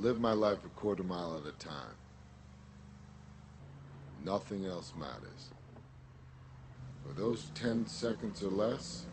live my life a quarter mile at a time. Nothing else matters. For those 10 seconds or less,